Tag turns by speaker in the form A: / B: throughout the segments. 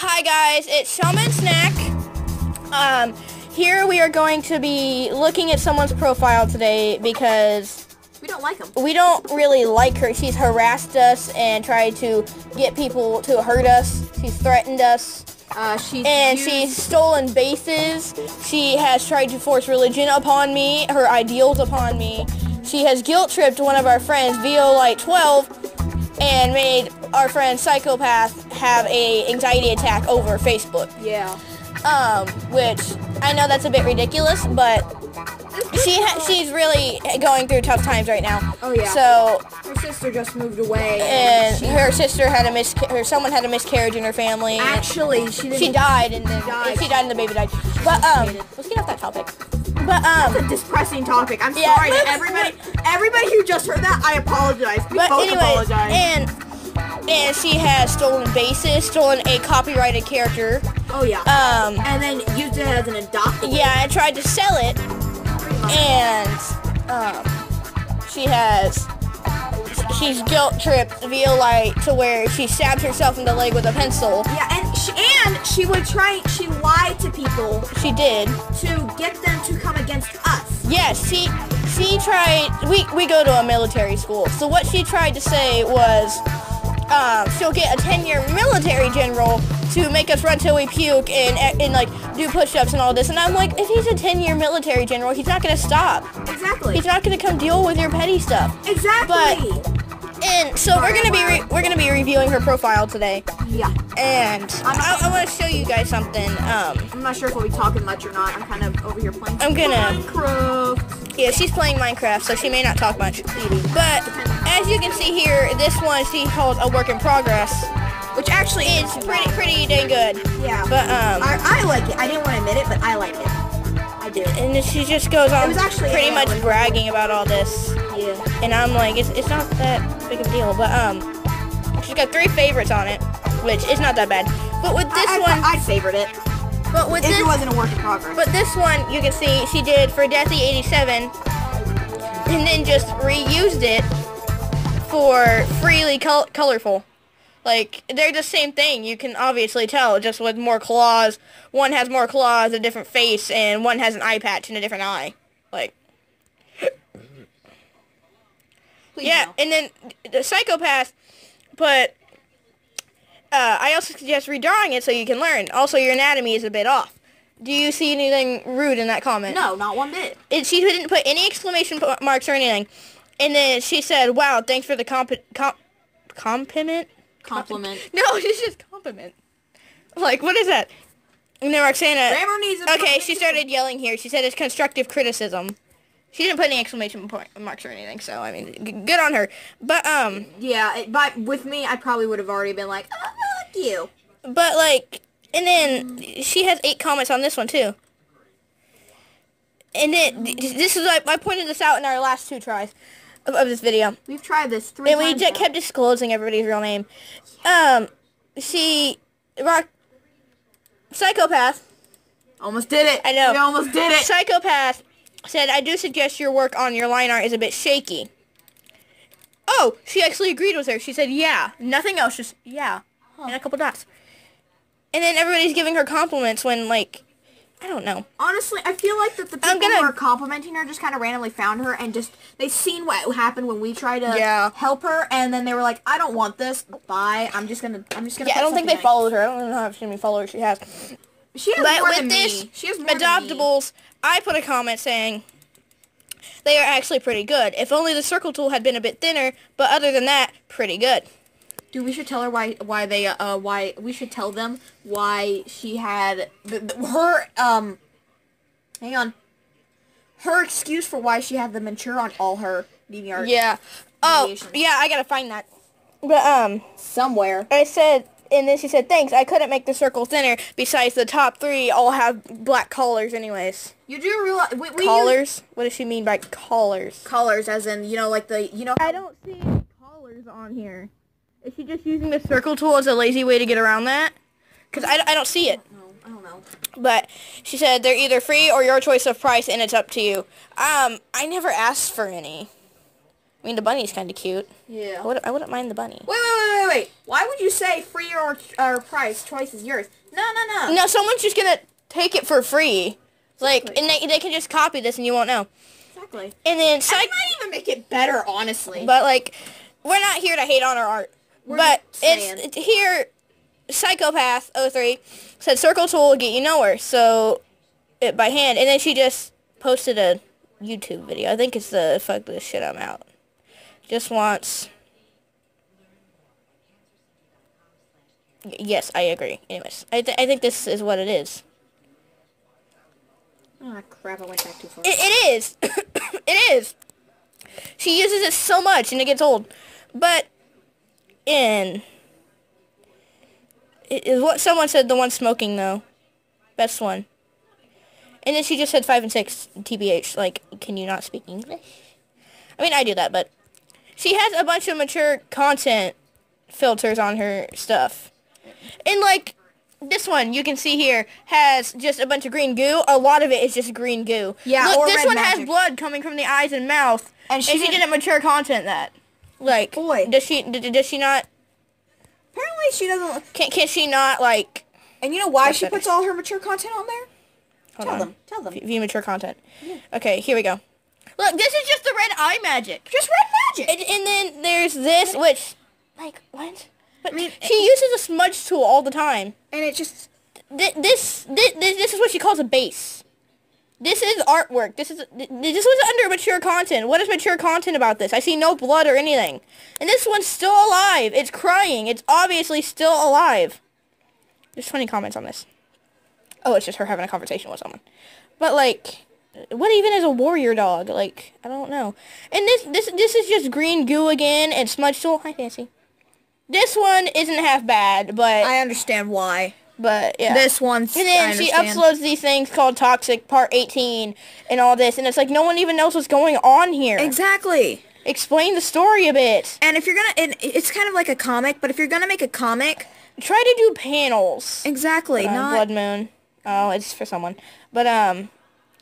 A: Hi guys, it's Shaman Snack. Um, here we are going to be looking at someone's profile today because
B: We don't like them.
A: we don't really like her. She's harassed us and tried to get people to hurt us. She's threatened us.
B: Uh, she's
A: And
B: used-
A: she's stolen bases. She has tried to force religion upon me, her ideals upon me. She has guilt tripped one of our friends, Violite 12, and made our friend Psychopath have a anxiety attack over Facebook.
B: yeah.
A: Um, which I know that's a bit ridiculous, but she ha- she's really going through tough times right now.
B: Oh, yeah.
A: So
B: Her sister just moved away.
A: and
B: she,
A: her sister had a misca- her someone had a miscarriage in her family.
B: actually she didn't.
A: she died and then
B: died.
A: she died and the baby died. But um, let's get off that topic. But um,
B: It's a depressing topic. I'm
A: Yeah,
B: sorry to everybody. Everybody who just heard that, I apologize. We
A: but
B: both
A: anyways,
B: apologize.
A: and and she has stolen bases, stolen a copyrighted character.
B: oh yeah.
A: Um,
B: and then used it as an adoptable.
A: yeah, I tried to sell it, and um, she has. She's guilt tripped Violite to where she stabbed herself in the leg with a pencil.
B: Yeah, and she and she would try. She lied to people
A: She did.
B: to get them to come against us.
A: Yes, she she tried. We we go to a military school, so what she tried to say was, um, she'll get a ten-year military general to make us run till we puke and and like do push-ups and all this. And I'm like, if he's a ten-year military general, he's not gonna stop.
B: Exactly.
A: He's not gonna come deal with your petty stuff.
B: exactly.
A: And so we're gonna be re- we're gonna be reviewing her profile today,
B: yeah.
A: and I, I want to show you guys something. Um,
B: I'm not sure if we'll be talking much or not. I'm kind of over here playing.
A: I'm gonna-
B: Minecraft.
A: Yeah, she's playing Minecraft, so she may not talk much. But as you can see here, this one she called a work in progress, which actually is pretty pretty dang good.
B: Yeah.
A: But um,
B: I, I like it. I didn't want to admit it, but I like it. I do.
A: and then she just goes on pretty much bragging about all this,
B: Yeah.
A: and I'm like, it's, it's not that big of a deal. But um, she's got three favorites on it, which is not that bad. But with this
B: I,
A: one,
B: I, I favored it.
A: but with
B: If
A: this
B: it wasn't a work in progress.
A: But this one, you can see she did for Deathy 87 and then just reused it for Freely col- Colorful. Like, they're the same thing. You can obviously tell, just with more claws. One has more claws, a different face, and one has an eye patch and a different eye. Like,
B: Please
A: yeah,
B: no.
A: and then the Psychopath, but uh, I also suggest redrawing it so you can learn. Also, your anatomy is a bit off. Do you see anything rude in that comment?
B: No, not one bit.
A: it, she didn't put any exclamation marks or anything. And then she said, "Wow, thanks for the comp comp compliment."
B: Compliment.
A: No, it's just compliment. Like, what is that? And then Roxana.
B: Grammar needs a
A: Okay, she started yelling here. She said it's constructive criticism. She didn't put any exclamation point marks or anything, so I mean, g- good on her. But um,
B: Yeah, it, but with me, I probably would have already been like, oh, fuck you.
A: but like, and then she has eight comments on this one too. And then this is like I pointed this out in our last two tries of, of this video.
B: We've tried this three
A: And we
B: times
A: just
B: now.
A: kept disclosing everybody's real name. Um, she, rock, psychopath,
B: Almost did it.
A: I know.
B: We almost did it.
A: psychopath said, I do suggest your work on your line art is a bit shaky. Oh, she actually agreed with her. She said, yeah. Nothing else, just, yeah. And a couple dots. And then everybody's giving her compliments when, like, I don't know.
B: Honestly, I feel like that the people
A: gonna-
B: who are complimenting her just kind of randomly found her and just they seen what happened when we tried to
A: Yeah.
B: help her, and then they were like, "I don't want this. Bye. I'm just gonna. I'm just gonna."
A: Yeah, I don't think they followed her. I don't know how many followers she has.
B: She has
A: But
B: more
A: with
B: than
A: this
B: me. She has more than me.
A: adoptables, I put a comment saying they are actually pretty good. If only the circle tool had been a bit thinner, but other than that, pretty good.
B: Dude, we should tell her why why they uh why we should tell them why she had the, the, her um. Hang on. Her excuse for why she had the mature on all her DVR
A: Yeah. Oh, yeah, I gotta find that. But um,
B: somewhere.
A: I said, and then she said, thanks. I couldn't make the circle thinner. Besides, the top three all have black collars, anyways.
B: You do realize we, we use
A: collars? What does she mean by collars?
B: Collars, as in you know like the you know
A: I don't see any collars on here. Is she just using the circle tool as a lazy way to get around that? Because I, I don't see it.
B: No, I don't know.
A: But she said they're either free or your choice of price, and it's up to you. Um, I never asked for any. I mean, the bunny's kind of cute.
B: Yeah.
A: I, would, I wouldn't mind the bunny.
B: Wait, wait, wait, wait, wait. Why would you say free or, or price twice is yours? No, no, no.
A: No, someone's just gonna take it for free. Like,
B: Exactly.
A: and they, they can just copy this and you won't know.
B: Exactly.
A: And then,
B: I
A: psych-
B: might even make it better, honestly.
A: but like, we're not here to hate on our art.
B: We're
A: but it's, it's here, Psychopath 03 said circle tool will get you nowhere. So, it by hand. And then she just posted a YouTube video. I think it's the fuck this shit I'm out. Just wants... Yes, I agree. Anyways, I, th- I think this is what it is.
B: oh crap! I went back too far.
A: It, it is. it is. She uses it so much and it gets old. But in it is what someone said the one smoking though. Best one. And then she just said five and six TBH. Like, can you not speak English? I mean I do that, but she has a bunch of mature content filters on her stuff. And like this one you can see here has just a bunch of green goo. A lot of it is just green goo.
B: Yeah,
A: Look, this one has blood coming from the eyes and mouth.
B: And
A: And
B: she
A: she,
B: didn't-
A: didn't mature content that. Like,
B: Boy.
A: does she? d- Does she not?
B: Apparently, she doesn't.
A: Can can she not like?
B: And you know why she puts all her mature content on there?
A: Hold
B: tell
A: on.
B: them. Tell them.
A: View mature content. Okay, here we go. Look, this is just the red eye magic.
B: Just red magic.
A: And, and then there's this, which, like, what? But
B: I mean,
A: she uses a smudge tool all the time.
B: and it just.
A: Th- this, this, this is what she calls a base. This is artwork. This is this was under mature content. What is mature content about this? I see no blood or anything. And this one's still alive. It's crying. It's obviously still alive. There's 20 comments on this. Oh, it's just her having a conversation with someone. But like, what even is a warrior dog? Like, I don't know. And this this this is just green goo again and smudge tool. Oh, hi, Fancy. This one isn't half bad, but
B: I understand why.
A: But yeah.
B: This one's.
A: And then she uploads these things called Toxic Part 18 and all this, and it's like no one even knows what's going on here.
B: Exactly.
A: Explain the story a bit.
B: And if you're gonna, and it's kind of like a comic, but if you're gonna make a comic,
A: Try to do panels.
B: exactly,
A: Uh,
B: not.
A: Blood Moon. Oh, it's for someone. But um,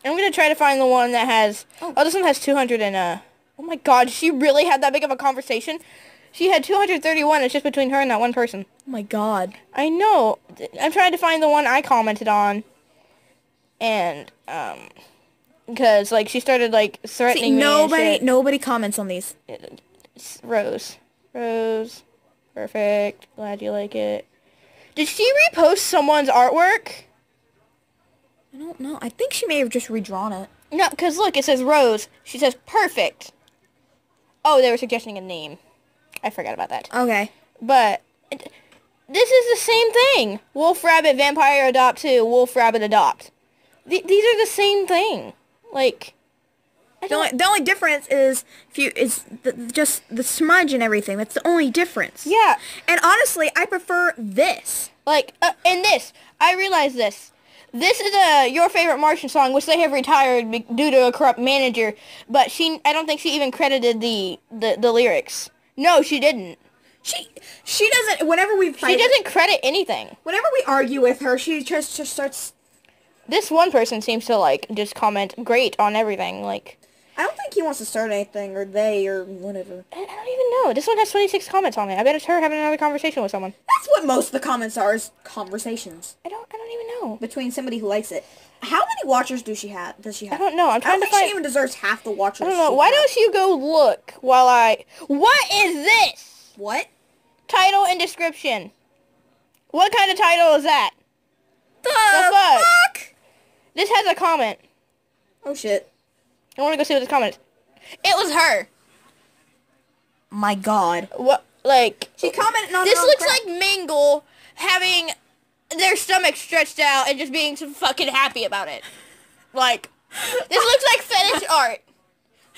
A: I'm gonna try to find the one that has. Oh, this one has 200 and uh. Oh my God, she really had that big of a conversation. She had 231. It's just between her and that one person.
B: Oh my god.
A: I know. I'm trying to find the one I commented on. And, um, because, like, she started, like,
B: See,
A: threatening me
B: nobody, nobody comments on these.
A: Rose. Rose. Perfect. Glad you like it. Did she repost someone's artwork?
B: I don't know. I think she may have just redrawn it.
A: No, because look, it says Rose. She says perfect. Oh, they were suggesting a name. I forgot about that.
B: Okay.
A: But it- this is the same thing. Wolf Rabbit Vampire Adopt 2, Wolf Rabbit Adopt. Th- these are the same thing. Like, I
B: The only, the only difference is if you is the, just the smudge and everything. That's the only difference.
A: Yeah,
B: And honestly, I prefer this.
A: like, uh, in this, I realize this. This is a Your Favorite Martian song, which they have retired due to a corrupt manager, but she, I don't think she even credited the, the, the lyrics. No, she didn't.
B: She she doesn't. Whenever we
A: She doesn't credit anything.
B: whenever we argue with her, she just just starts.
A: This one person seems to, like, just comment great on everything, like...
B: I don't think he wants to start anything, or they, or whatever.
A: I, I don't even know. This one has 26 comments on it. I bet it's her having another conversation with someone.
B: That's what most of the comments are: is conversations
A: I don't. I don't even know.
B: between somebody who likes it. How many watchers do she have? Does she have?
A: I don't know. I'm trying I
B: don't
A: to
B: think she even deserves half the watchers.
A: I don't know. Why
B: has.
A: don't you go look while I? What is this?
B: What?
A: Title and description. What kind of title is that?
B: The,
A: fuck?
B: fuck?
A: This has a comment.
B: Oh shit.
A: I want to go see what this comment is. It was her.
B: My god.
A: What? Like
B: She commented on
A: this looks
B: crap.
A: like Mangle having their stomach stretched out and just being so fucking happy about it. Like this looks like fetish art.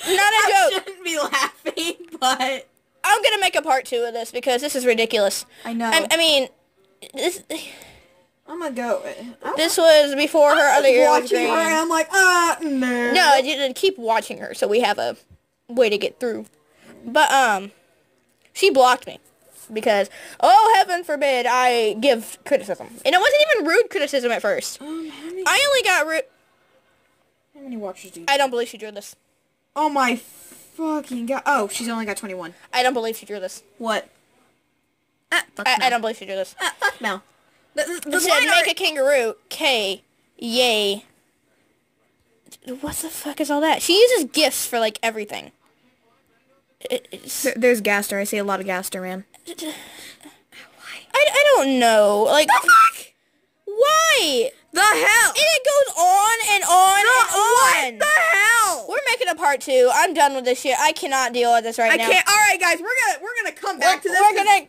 A: Not a
B: I
A: joke.
B: shouldn't be laughing, but
A: I'm gonna make a part two of this because this is ridiculous.
B: I know.
A: I, I mean, this
B: I'm gonna go. I'm,
A: this was before her
B: I'm
A: other year was
B: watching
A: green.
B: her, and I'm like, ah, no.
A: No, I didn't keep watching her, so we have a way to get through. But um, she blocked me because oh heaven forbid I give criticism, and it wasn't even rude criticism at first.
B: Um, many,
A: I only got rude.
B: how many watchers do you?
A: I don't believe she drew this.
B: oh my fucking god. Oh, she's only got 21.
A: I don't believe she drew this.
B: What? Ah, fuck
A: I,
B: no.
A: I don't believe she drew this.
B: Ah, fuck no. The, the, the
A: said make
B: art-
A: a kangaroo. K. Yay. What the fuck is all that? She uses gifs for like everything.
B: There- There's Gaster. I see a lot of Gaster, man. Why?
A: I, I don't know. Like
B: The fuck?
A: why?
B: The hell?
A: And it goes on and on and on.
B: What the hell?
A: We're making a part two. I'm done with this shit. I cannot deal with this right
B: I
A: now.
B: can't. All right, guys, we're gonna we're gonna come back to this.
A: We're gonna.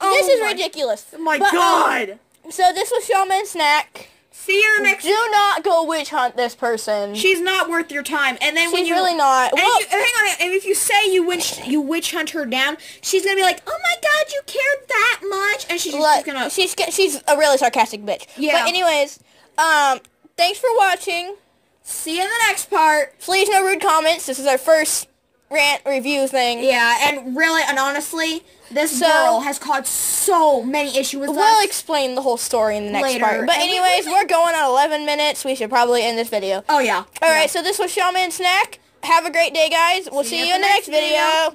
B: Oh
A: this is
B: my-
A: ridiculous.
B: Oh my
A: But, um,
B: god.
A: So this was Shaman Snack.
B: See you the next.
A: Do not go witch hunt this person.
B: She's not worth your time. And then when
A: She's
B: you
A: really not.
B: And
A: Well-
B: you, hang on, and if you say you witch you witch hunt her down, she's gonna be like, "Oh my god, you cared that much," and she's just
A: Like,
B: gonna.
A: she's she's a really sarcastic bitch.
B: Yeah.
A: But anyways, um, thanks for watching.
B: See you in the next part.
A: Please no rude comments. This is our first rant review thing.
B: Yeah, and really and honestly, this
A: So-
B: girl has caused so many issues with
A: We'll explain the whole story in the next
B: Later.
A: part. But
B: And
A: anyways, we're going on 11 minutes. We should probably end this video.
B: oh yeah.
A: All right, so this was Shaman Snack. Have a great day, guys. We'll see, you in the next video.